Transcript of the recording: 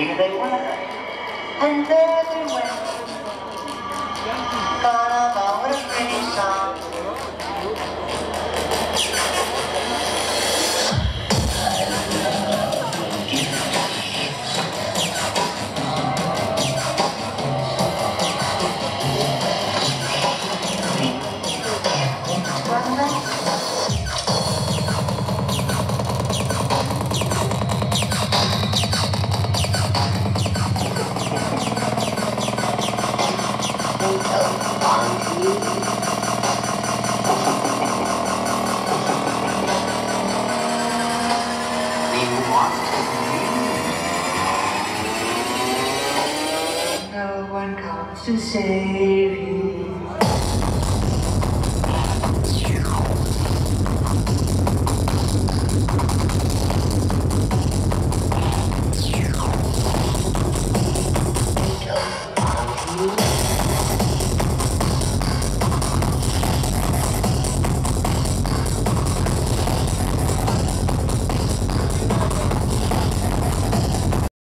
Here they were, and there they went. Thought of the pretty. No one comes to say